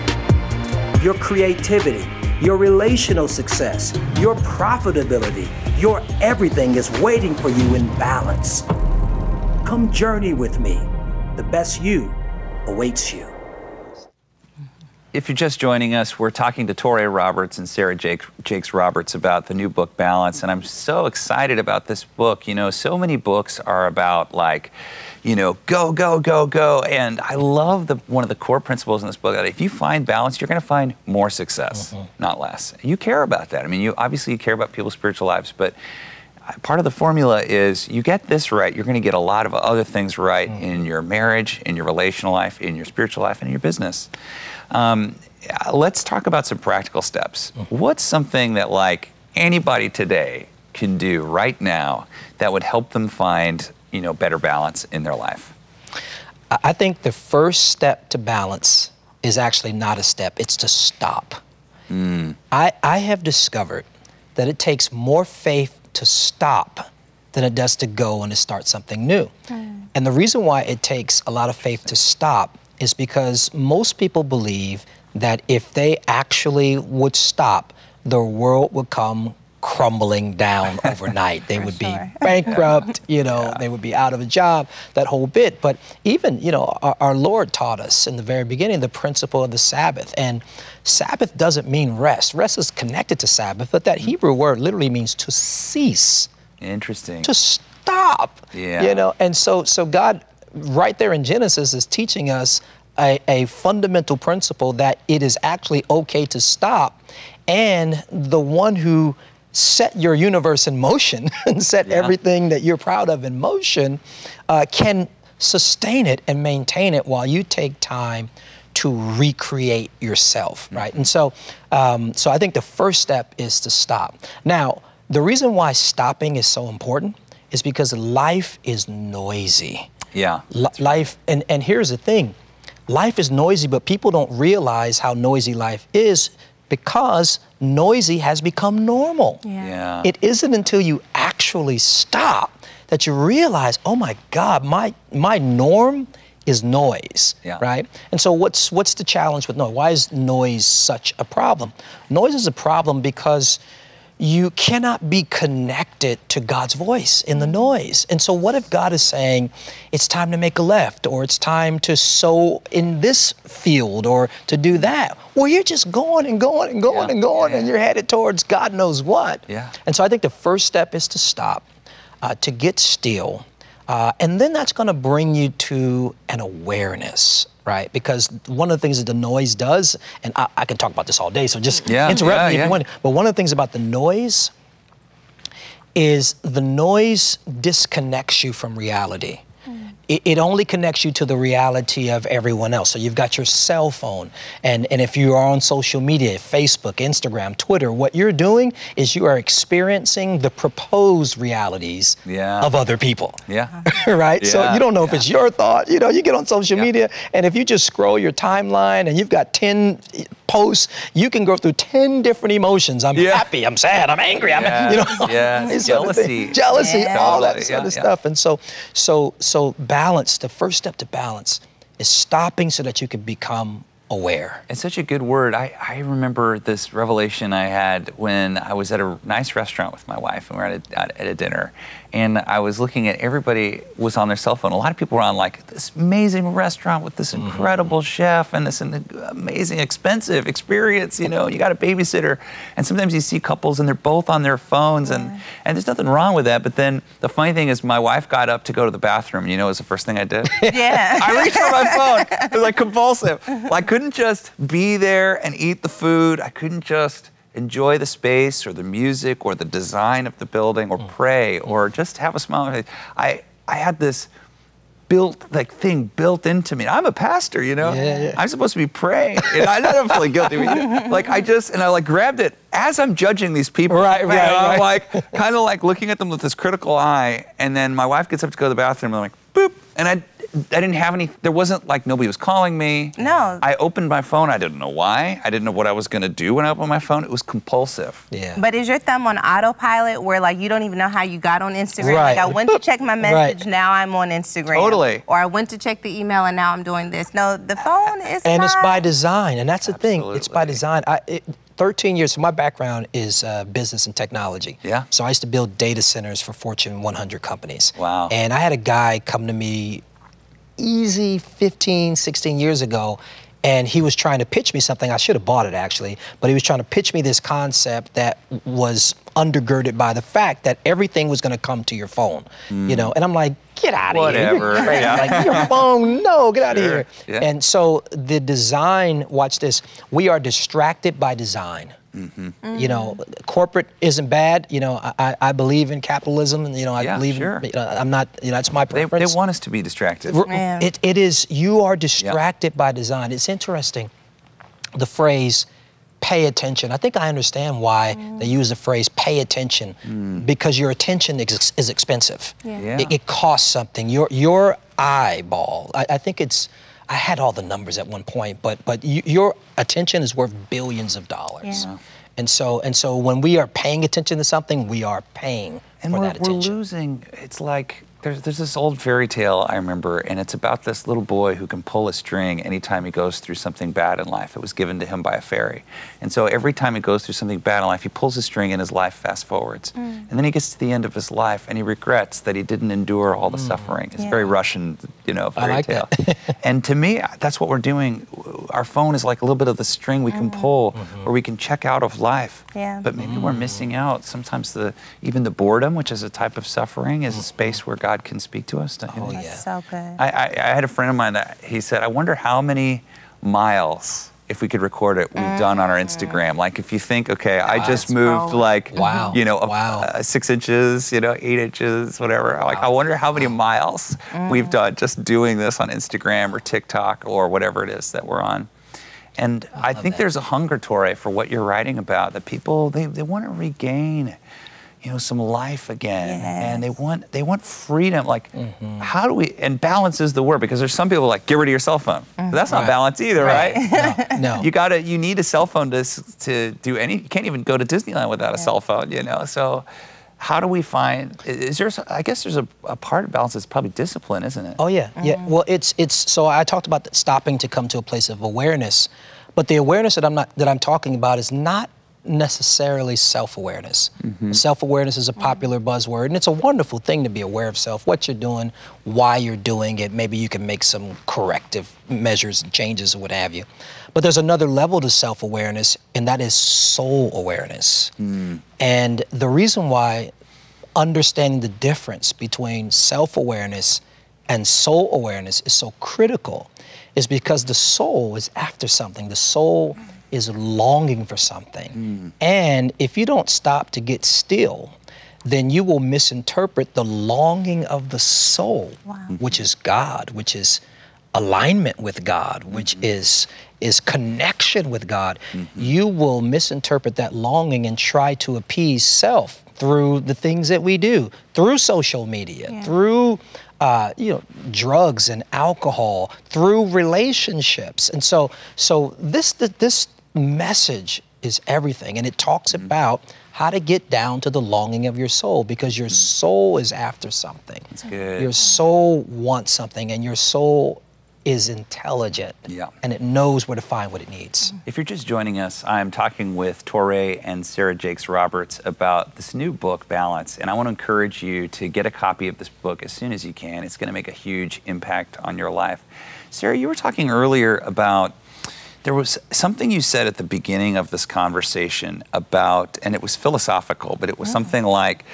Your creativity, your relational success, your profitability, your everything is waiting for you in balance. Come journey with me. The best you awaits you. If you're just joining us, we're talking to Touré Roberts and Sarah Jake, Jakes Roberts about the new book Balance, and I'm so excited about this book. You know, so many books are about like, you know, go, go, go, go, and I love the one of the core principles in this book that if you find balance, you're going to find more success, mm-hmm. not less. You care about that. I mean, you obviously you care about people's spiritual lives, but part of the formula is you get this right, you're going to get a lot of other things right mm-hmm. in your marriage, in your relational life, in your spiritual life, and in your business. Um, let's talk about some practical steps. What's something that like anybody today can do right now that would help them find you know better balance in their life? I I think the first step to balance is actually not a step, it's to stop. I, I have discovered that it takes more faith to stop than it does to go and to start something new. And the reason why it takes a lot of faith to stop is because most people believe that if they actually would stop, the world would come crumbling down overnight. They would be bankrupt, you know, they would be out of a job, that whole bit. But even, you know, our, our Lord taught us in the very beginning the principle of the Sabbath. And Sabbath doesn't mean rest. Rest is connected to Sabbath, but that mm. Hebrew word literally means to cease Interesting. to stop. Yeah. You know, and so so God right there in Genesis is teaching us a, a fundamental principle that it is actually okay to stop. And the one who set your universe in motion and set Yeah. everything that you're proud of in motion uh, can sustain it and maintain it while you take time to recreate yourself, right? And so, um, so I think the first step is to stop. Now, the reason why stopping is so important is because life is noisy. Yeah. Life, and, and here's the thing life is noisy, but people don't realize how noisy life is because noisy has become normal. Yeah. It isn't until you actually stop that you realize, oh my God, my my norm is noise, Yeah. right? And so what's what's the challenge with noise? Why is noise such a problem? Noise is a problem because you cannot be connected to God's voice in the noise. And so what if God is saying it's time to make a left or it's time to sow in this field or to do that? Well, you're just going and going and going Yeah. and going Yeah, and you're headed towards God knows what. Yeah. And so I think the first step is to stop, uh, to get still. Uh, and then that's going to bring you to an awareness, right? Because one of the things that the noise does, and I, I can talk about this all day, so just Yeah, interrupt yeah, me if yeah. you want. But one of the things about the noise is the noise disconnects you from reality. It, it only connects you to the reality of everyone else. So you've got your cell phone, and, and if you are on social media, Facebook, Instagram, Twitter, what you're doing is you are experiencing the proposed realities Yeah. of other people Yeah. right? so you don't know if it's your thought. You know, you get on social Yeah. media, and if you just scroll your timeline and you've got 10 posts, you can go through 10 different emotions. I'm Yeah. happy, I'm sad, I'm angry, I'm, you know, yes. these sort of things. Jealousy. jealousy, Yeah. all that yeah, of yeah. stuff. And so, so, so balance. The first step to balance is stopping so that you can become aware. It's such a good word. I, I remember this revelation I had when I was at a nice restaurant with my wife and we were at a, at a dinner. And I was looking at everybody was on their cell phone. A lot of people were on like this amazing restaurant with this mm-hmm. incredible chef and this amazing expensive experience. You know, you got a babysitter. And sometimes you see couples and they're both on their phones and, and there's nothing wrong with that. But then the funny thing is my wife got up to go to the bathroom. You know, it was the first thing I did. Yeah. I reached for my phone. It was like compulsive. Well, I couldn't just be there and eat the food. I couldn't just enjoy the space or the music or the design of the building or mm. pray or mm. just have a smile on face. I, I had this built like thing built into me. I'm a pastor, you know. Yeah, yeah. I'm supposed to be praying. And I don't feel guilty. Like I just and I like grabbed it as I'm judging these people. Right, right, I'm right. like kind of like looking at them with this critical eye. And then my wife gets up to go to the bathroom. And I'm like, boop. And I, I didn't have any. There wasn't like nobody was calling me. No. I opened my phone. I didn't know why. I didn't know what I was gonna do when I opened my phone. It was compulsive. Yeah. But is your thumb on autopilot where like you don't even know how you got on Instagram? Right. Like I went to check my message, Right. now I'm on Instagram. Totally. Or I went to check the email and now I'm doing this. No, the phone is and it's by design and that's the thing it's by design I, it, 13 years so my background is uh, business and technology Yeah. so i used to build data centers for fortune 100 companies Wow. and i had a guy come to me easy 15 16 years ago and he was trying to pitch me something i should have bought it actually but he was trying to pitch me this concept that was undergirded by the fact that everything was going to come to your phone you hmm. know and i'm like get out of here Whatever. You're. Yeah. like your phone no get out of Sure. here Yeah. and so the design, watch this, we are distracted by design. Mm-hmm. You know, corporate isn't bad. You know, I, I- I believe in capitalism, and you know, I Yeah, believe. sure. In, you know, I'm not. You know, that's my They, preference. they want us to be distracted. Yeah. It, it is. You are distracted by design. It's interesting. The phrase "pay attention." I think I understand why they use the phrase "pay attention," because your attention is, is expensive. Yeah. It, it costs something. Your your eyeball. I, I think it's. I had all the numbers at one point, but but you, your attention is worth billions of dollars. Yeah. And so and so when we are paying attention to something, we are paying and for we're, that we're attention. losing it's like there's, there's this old fairy tale I remember, and it's about this little boy who can pull a string anytime he goes through something bad in life. It was given to him by a fairy. And so every time he goes through something bad in life, he pulls a string and his life fast forwards. Mm. And then he gets to the end of his life and he regrets that he didn't endure all the suffering. It's Yeah. very Russian, you know, I fairy like tale. and to me, that's what we're doing. Our phone is like a little bit of the string we can pull where we can check out of life. Mm. Yeah. But maybe we're missing out. Sometimes the even the boredom, which is a type of suffering, is a space where God can speak to us. Oh, That's yeah. so good. I, I, I had a friend of mine that he said, I wonder how many miles, if we could record it, we've done on our Instagram. Like if you think, okay, I just moved Scroll. like, Wow. you know, a- Wow. uh, six inches, you know, eight inches, whatever. Like I wonder how many miles we've done just doing this on Instagram or TikTok or whatever it is that we're on. And I, love think that. there's a hunger, Touré, for what you're writing about. That people they, they want to regain, you know, some life again, and they want they want freedom. Like, Mm-hmm. how do we? And balance is the word because there's some people like get rid of your cell phone. But that's not Right. balance either, right? No. You gotta you need a cell phone to to do any. You can't even go to Disneyland without a cell phone, you know. So. How do we find? Is there? i guess there's a, a part of balance that's probably discipline, isn't it? Oh yeah, yeah. Well, it's it's so I talked about stopping to come to a place of awareness, but the awareness that I'm not that I'm talking about is not necessarily self-awareness. Mm-hmm. Self-awareness is a popular buzzword, and it's a wonderful thing to be aware of self, what you're doing, why you're doing it. Maybe you can make some corrective measures and changes or what have you. But there's another level to self-awareness, and that is soul awareness. Mm. And the reason why understanding the difference between self awareness and soul awareness is so critical is because the soul is after something. The soul is longing for something. Mm. And if you don't stop to get still, then you will misinterpret the longing of the soul, mm-hmm. which is God, which is alignment with God, which mm-hmm. is is connection with God. Mm-hmm. You will misinterpret that longing and try to appease self through the things that we do, through social media, Yeah. through uh, you know drugs and alcohol, through relationships, and so so this this message is everything, and it talks mm-hmm. about how to get down to the longing of your soul because your mm. soul is after something. That's good. Your soul wants something, and your soul is intelligent. Yeah. And it knows where to find what it needs. Mm-hmm. If you're just joining us, I'm talking with Touré and Sarah Jakes Roberts about this new book, Balance. And I want to encourage you to get a copy of this book as soon as you can. It's going to make a huge impact on your life. Sarah, you were talking earlier about there was something you said at the beginning of this conversation about, and it was philosophical, but it was something like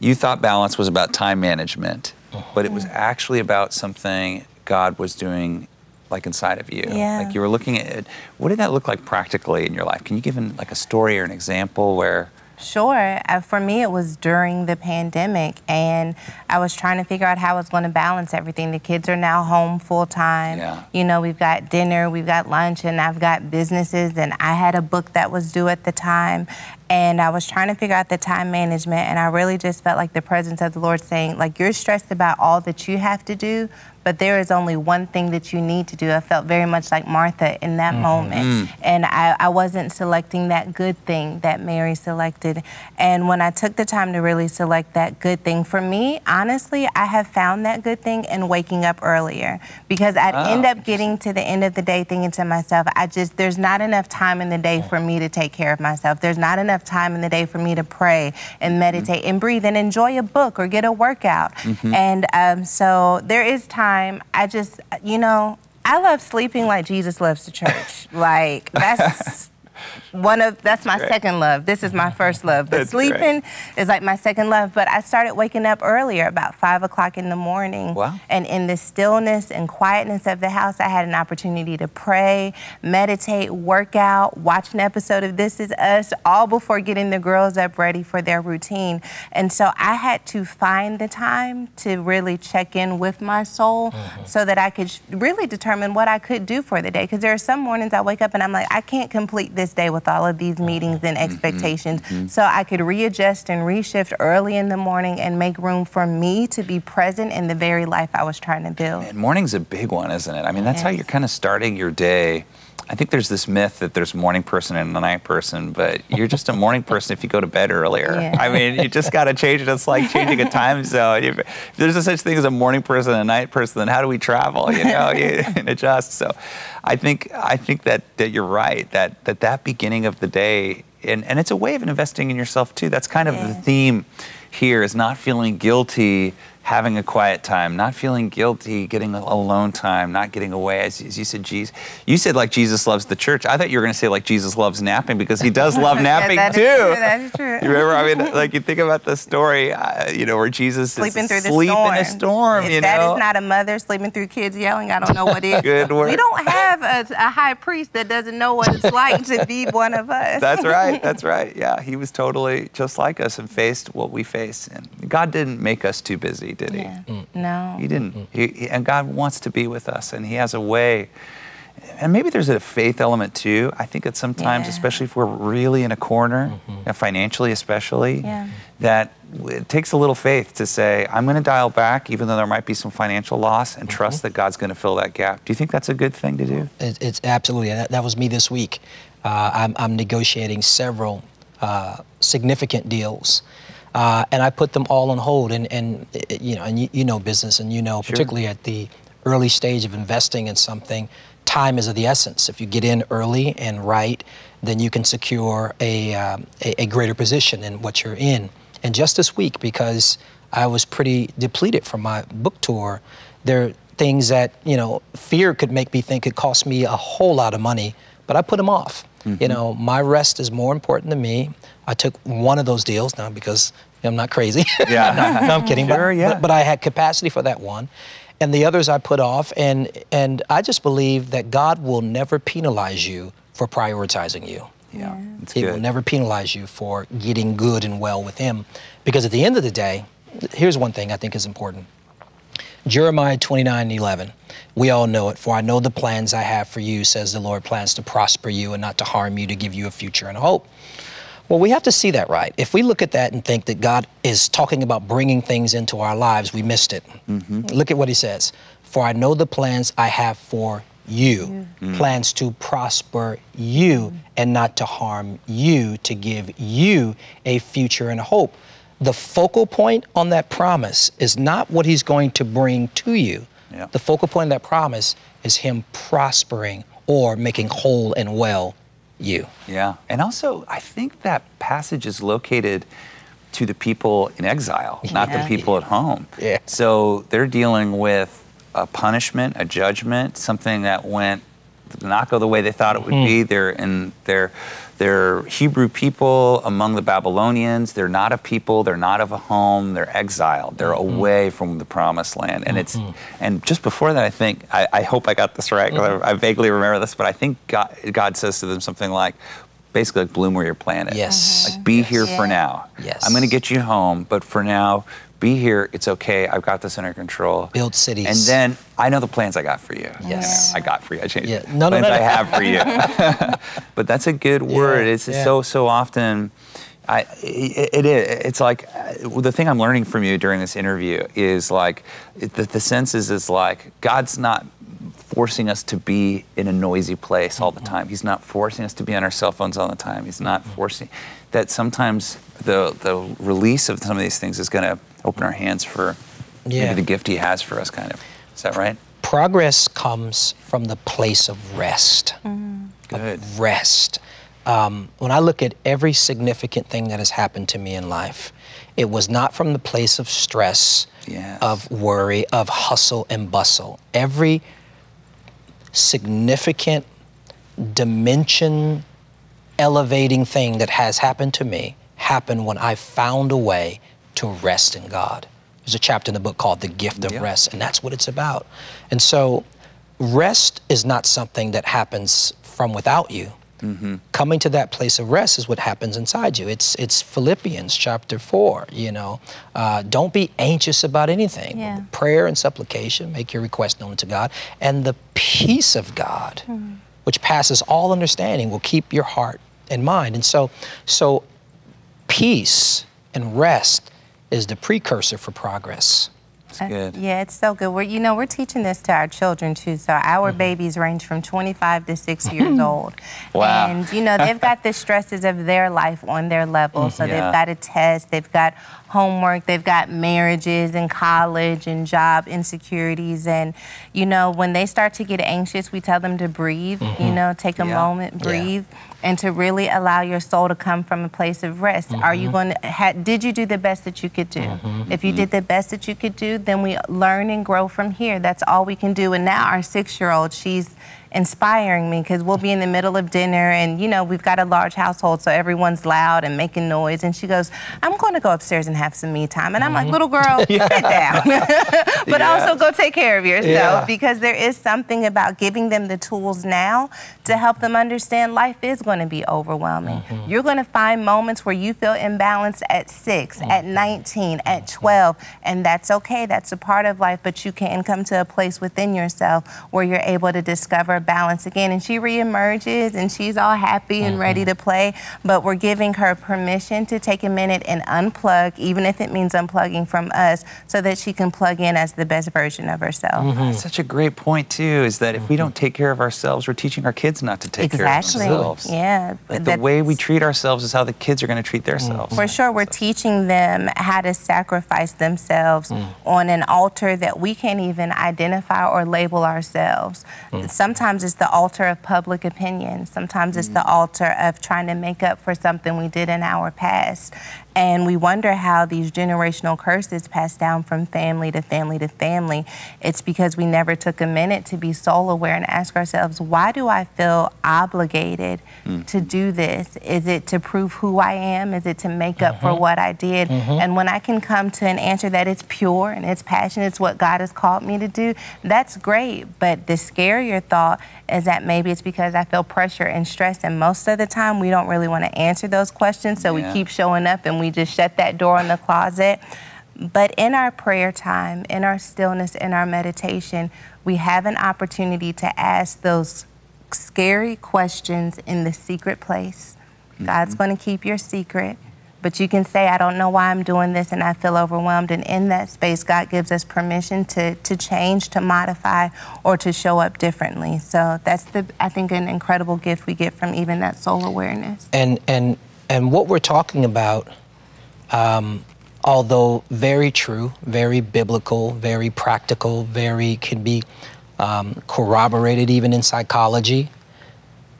you thought balance was about time management, but it was uh-huh. actually about something God was doing like inside of you. Yeah. Like you were looking at it. What did that look like practically in your life? Can you give an, like a story or an example where Sure. Uh, for me, it was during the pandemic, and I was trying to figure out how I was going to balance everything. The kids are now home full time. Yeah. You know, we've got dinner, we've got lunch, and I've got businesses, and I had a book that was due at the time. And I was trying to figure out the time management, and I really just felt like the presence of the Lord saying, like, you're stressed about all that you have to do, but there is only one thing that you need to do. I felt very much like Martha in that mm-hmm. moment. Mm. And I, I wasn't selecting that good thing that Mary selected. And when I took the time to really select that good thing, for me, honestly, I have found that good thing in waking up earlier because I'd Oh, end up getting to the end of the day thinking to myself, I just, there's not enough time in the day for me to take care of myself. There's not enough time in the day for me to pray and mm-hmm. meditate and breathe and enjoy a book or get a workout. Mm-hmm. And um, so there is time. I just, you know, I love sleeping like Jesus loves the church. like, that's. One of that's my great. second love. This is my first love. But That's sleeping is like my second love. But I started waking up earlier, about five o'clock in the morning. Wow. And in the stillness and quietness of the house, I had an opportunity to pray, meditate, work out, watch an episode of This Is Us, all before getting the girls up ready for their routine. And so I had to find the time to really check in with my soul mm-hmm. so that I could really determine what I could do for the day. Because there are some mornings I wake up and I'm like, I can't complete this day with all of these meetings and mm-hmm. expectations. Mm-hmm. Mm-hmm. So I could readjust and reshift early in the morning and make room for me to be present in the very life I was trying to build. And morning's a big one, isn't it? I mean, that's how you're kind of starting your day. I think there's this myth that there's a morning person and a night person, but you're just a morning person if you go to bed earlier. Yeah. I mean, you just got to change it. It's like changing a time zone. If, if there's no such thing as a morning person and a night person, then how do we travel? You know, you adjust. So, I think I think that that you're right. That that that beginning of the day, and and it's a way of investing in yourself too. That's kind of the theme here is not feeling guilty having a quiet time, not feeling guilty getting alone time, not getting away. As, as you said, Jesus, you said like Jesus loves the church. I thought you were going to say like Jesus loves napping because he does love Yeah, napping that is too. true, that is true. You remember? I mean, like you think about the story, uh, you know, where Jesus is Sleeping is through the asleep storm. in a storm. If you that know, is not a mother sleeping through kids yelling, I don't know what is. Good word. We don't have a, a high priest that doesn't know what it's like to be one of us. That's right. That's right. Yeah, he was totally just like us and faced what we face. And God didn't make us too busy, did he? Yeah. No. He didn't. He, he- and God wants to be with us, and He has a way. And maybe there's a faith element too. I think that sometimes, Yeah. especially if we're really in a corner, and financially especially, Yeah. that it takes a little faith to say, I'm going to dial back, even though there might be some financial loss, and trust that God's going to fill that gap. Do you think that's a good thing to do? It, it's absolutely that, that was me this week. Uh, I'm, I'm negotiating several uh, significant deals, uh, and I put them all on hold. And, and you know, and you, you know business, and you know particularly at the early stage of investing in something, time is of the essence. If you get in early and right, then you can secure a, um, a, a greater position in what you're in. And just this week, because I was pretty depleted from my book tour, there are things that, you know, fear could make me think it cost me a whole lot of money, but I put them off. You know, my rest is more important to me. I took one of those deals now because I'm not crazy. Yeah. no, no, I'm kidding. Sure, but, yeah. but, but I had capacity for that one. And the others I put off. And, and I just believe that God will never penalize you for prioritizing you. Yeah, it's He good. will never penalize you for getting good and well with Him. Because at the end of the day, here's one thing I think is important. Jeremiah 29 11. We all know it. For I know the plans I have for you, says the Lord, plans to prosper you and not to harm you, to give you a future and a hope. Well, we have to see that right. If we look at that and think that God is talking about bringing things into our lives, we missed it. Mm-hmm. Look at what he says. For I know the plans I have for you, mm. plans to prosper you mm. and not to harm you, to give you a future and hope. The focal point on that promise is not what he's going to bring to you. Yeah. The focal point of that promise is him prospering or making whole and well you. Yeah. And also, I think that passage is located to the people in exile, not the Yeah. people at home. Yeah. So they're dealing with a punishment, a judgment, something that went not go the way they thought it would hmm. be. They're in they're they're Hebrew people among the Babylonians. They're not a people. They're not of a home. They're exiled. They're mm-hmm. away from the promised land. And it's mm-hmm. and just before that, I think I, I hope I got this right. 'cause I, mm-hmm. I vaguely remember this, but I think God, God says to them something like. Basically, like bloom where you're planted. Yes. Like be uh-huh. here for now. Yes. I'm going to get you home, but for now, be here. It's okay. I've got this under control. Build cities. And then I know the plans I got for you. Yes. I got for you. I changed Yeah. it. No, no, plans I have for you. but that's a good word. It's yeah. so so often. I, it, it is. It's like the thing I'm learning from you during this interview is like the, the sense is is like God's not forcing us to be in a noisy place all the Mm-hmm. time. He's not forcing us to be on our cell phones all the time. He's not forcing that. Sometimes the the release of some of these things is going to open our hands for Yeah. maybe the gift He has for us. Kind of. Is that right? Progress comes from the place of rest. Good. Rest. Um, when I look at every significant thing that has happened to me in life, it was not from the place of stress, Yes. of worry, of hustle and bustle. Every significant dimension elevating thing that has happened to me happened when I found a way to rest in God. There's a chapter in the book called The Gift of Yeah. Rest, and that's what it's about. And so, rest is not something that happens from without you. Coming to that place of rest is what happens inside you. It's it's Philippians chapter four. You know, uh, don't be anxious about anything. Yeah. Prayer and supplication, make your request known to God, and the peace of God, which passes all understanding, will keep your heart and mind. And so, so peace and rest is the precursor for progress. Uh, good. yeah, it's so good. We're, you know, we're teaching this to our children too. So our Mm-hmm. babies range from 25 to 6 years old. Wow. And, you know, they've got the stresses of their life on their level. So Yeah. they've got a test, they've got homework, they've got marriages and college and job insecurities. And, you know, when they start to get anxious, we tell them to breathe, you know, take a Yeah. moment, Yeah. And to really allow your soul to come from a place of rest. Are you mm-hmm. going to? Ha, did you do the best that you could do? Mm-hmm. If you did the best that you could do, then we learn and grow from here. That's all we can do. And now our six-year-old, she's inspiring me because we'll be in the middle of dinner and you know we've got a large household so everyone's loud and making noise and she goes i'm going to go upstairs and have some me time and i'm like mm-hmm. little girl sit down but Yeah. also go take care of yourself Yeah. because there is something about giving them the tools now to help them understand life is going to be overwhelming. Mm-hmm. You're going to find moments where you feel imbalanced at 6, at mm-hmm. 19, at 12, and that's okay. That's a part of life, but you can come to a place within yourself where you're able to discover balance again. And she reemerges and she's all happy and ready mm-hmm. to play, but we're giving her permission to take a minute and unplug, even if it means unplugging from us, so that she can plug in as the best version of herself. Mm-hmm. That's Such a great point too. Is that if we don't mm-hmm. take care of ourselves, we're teaching our kids not to take Exactly. care of themselves. Yeah. Like the way we treat ourselves is how the kids are going to treat themselves. For sure, we're teaching them how to sacrifice themselves mm. on an altar that we can't even identify or label ourselves. Mm. Sometimes it's the altar of public opinion, sometimes it's the mm. altar of trying to make up for something we did in our past. And we wonder how these generational curses pass down from family to family to family. It's because we never took a minute to be soul aware and ask ourselves, why do I feel obligated hmm. to do this? Is it to prove who I am? Is it to make up for mm-hmm. what I did? Mm-hmm. And when I can come to an answer that it's pure and it's passionate, it's what God has called me to do, that's great. But the scarier thought is that maybe it's because I feel pressure and stress. And most of the time, we don't really want to answer those questions. So Yeah. we keep showing up and we just shut that door in the closet. But in our prayer time, in our stillness, in our meditation, we have an opportunity to ask those scary questions in the secret place. God's mm-hmm. going to keep your secret. But you can say, I don't know why I'm doing this and I feel overwhelmed. And in that space, God gives us permission to, to change, to modify, or to show up differently. So that's the I think an incredible gift we get from even that soul awareness. And and and what we're talking about, um, although very true, very biblical, very practical, very can be um, corroborated even in psychology.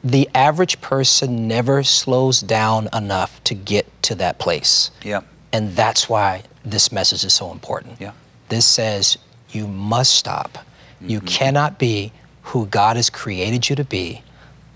The average person never slows down enough to get to that place. Yeah. And that's why this message is so important. Yeah. This says you must stop. You cannot be who God has created you to be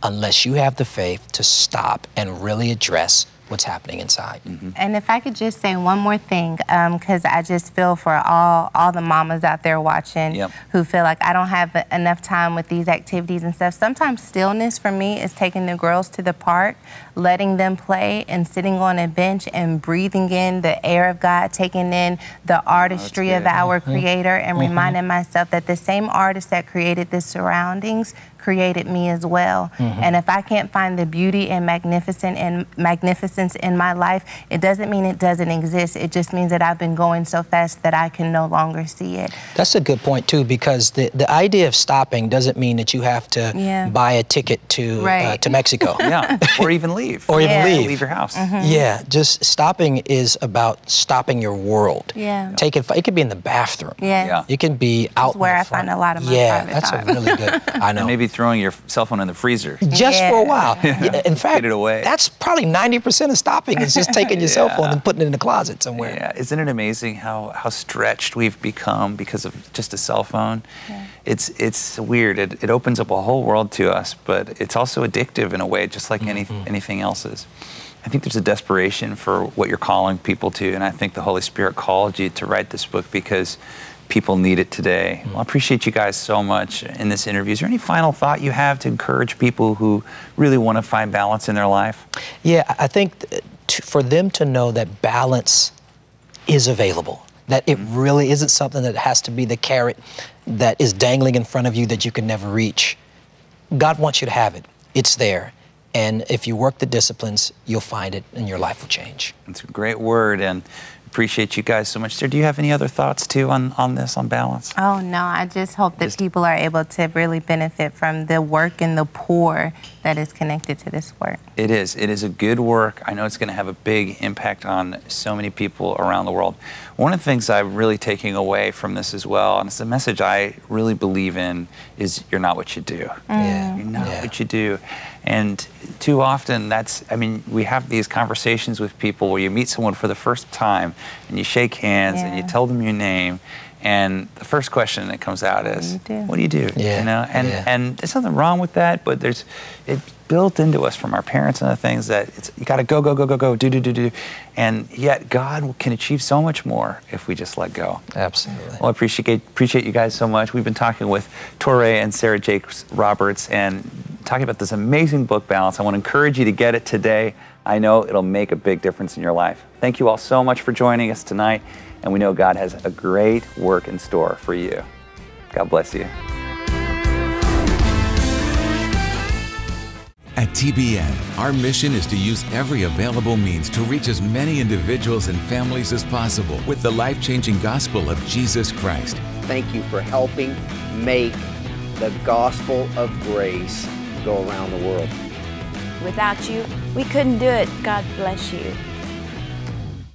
unless you have the faith to stop and really address what's happening inside. Mm-hmm. And if I could just say one more thing, um, because I just feel for all all the mamas out there watching Yep. who feel like I don't have enough time with these activities and stuff. Sometimes stillness for me is taking the girls to the park, letting them play, and sitting on a bench and breathing in the air of God, taking in the artistry of good. our mm-hmm. Creator, and mm-hmm. reminding myself that the same artist that created the surroundings created me as well. And if I can't find the beauty and magnificent and magnificence in my life, it doesn't mean it doesn't exist. It just means that I've been going so fast that I can no longer see it. That's a good point too, because the, the idea of stopping doesn't mean that you have to Yeah. buy a ticket to uh, to Mexico. Yeah. or even leave. Or even Yeah. leave. Leave your house. Yeah, just stopping is about stopping your world. Yeah. Take it. It could be in the bathroom. Yeah. Yeah. It can be out. in where the I find a lot of my Yeah, private that's time. a really good. I know. And maybe throwing your cell phone in the freezer. just for a while. Yeah, In fact, it away. that's probably 90% of stopping is just taking your cell phone and putting it in the closet somewhere. Yeah, isn't it amazing how, how stretched we've become because of just a cell phone? It's it's weird. It, it opens up a whole world to us, but it's also addictive in a way, just like any, mm-hmm. anything else is. I think there's a desperation for what you're calling people to, and I think the Holy Spirit called you to write this book because people need it today. Well, I appreciate you guys so much in this interview. Is there any final thought you have to encourage people who really want to find balance in their life? Yeah, I think to, for them to know that balance is available, that it really isn't something that has to be the carrot that is dangling in front of you that you can never reach. God wants you to have it. It's there. And if you work the disciplines, you'll find it and your life will change. It's a great word. And appreciate you guys so much. Sir, do you have any other thoughts too on, on this, on balance? Oh, no, I just hope that Just- people are able to really benefit from the work and the poor that is connected to this work. It is. It is a good work. I know it's going to have a big impact on so many people around the world. One of the things I'm really taking away from this as well, and it's a message I really believe in, is you're not what you do. Mm. Yeah. You're not Yeah. what you do. And too often, that's, I mean, we have these conversations with people where you meet someone for the first time and you shake hands and you tell them your name. And the first question that comes out is, you do? "What do you do?" Yeah, You know, and yeah. and there's nothing wrong with that, but there's it's built into us from our parents and other things that it's you got to go go go go go do do do do, and yet God can achieve so much more if we just let go. Absolutely. Well, I appreciate appreciate you guys so much. We've been talking with Touré and Sarah Jakes Roberts and talking about this amazing book, Balance. I want to encourage you to get it today. I know it'll make a big difference in your life. Thank you all so much for joining us tonight, and we know God has a great work in store for you. God bless you. At TBN, our mission is to use every available means to reach as many individuals and families as possible with the life changing gospel of Jesus Christ. Thank you for helping make the gospel of grace go around the world. Without you, we couldn't do it. God bless you.